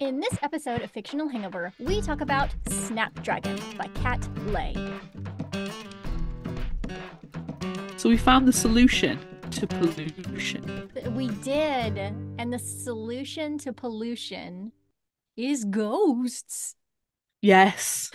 In this episode of Fictional Hangover, we talk about Snapdragon by Kat Leyh. So we found the solution to pollution. We did, and the solution to pollution is ghosts. Yes.